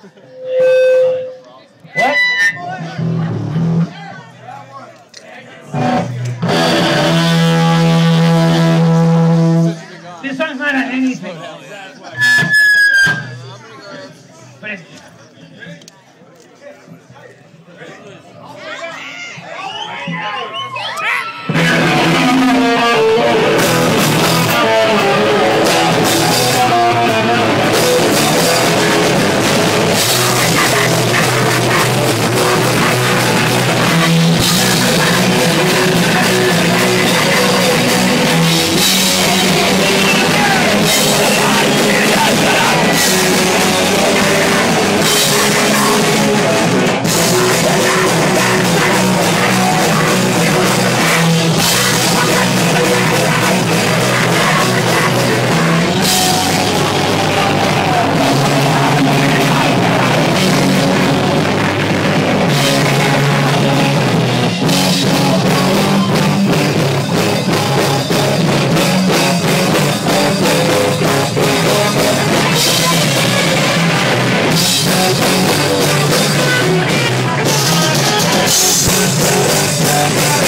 This song's not on anything. But it's... Yeah. Yeah.